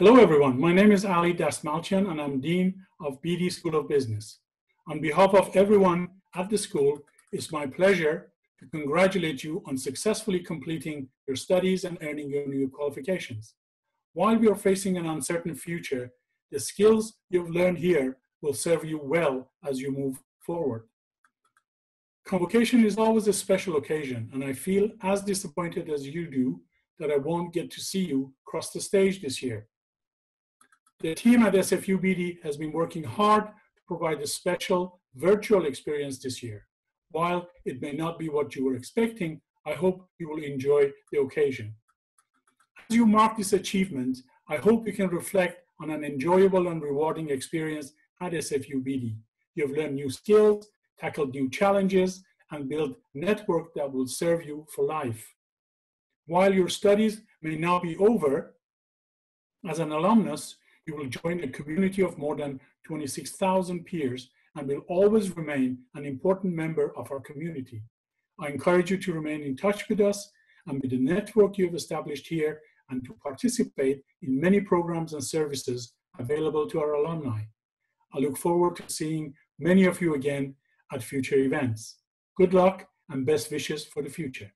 Hello everyone, my name is Ali Dastmalchian and I'm Dean of Beedie School of Business. On behalf of everyone at the school, it's my pleasure to congratulate you on successfully completing your studies and earning your new qualifications. While we are facing an uncertain future, the skills you've learned here will serve you well as you move forward. Convocation is always a special occasion, and I feel as disappointed as you do that I won't get to see you cross the stage this year. The team at SFU Beedie has been working hard to provide a special virtual experience this year. While it may not be what you were expecting, I hope you will enjoy the occasion. As you mark this achievement, I hope you can reflect on an enjoyable and rewarding experience at SFU Beedie. You have learned new skills, tackled new challenges, and built network that will serve you for life. While your studies may now be over, as an alumnus, you will join a community of more than 26,000 peers and will always remain an important member of our community. I encourage you to remain in touch with us and with the network you have established here and to participate in many programs and services available to our alumni. I look forward to seeing many of you again at future events. Good luck and best wishes for the future.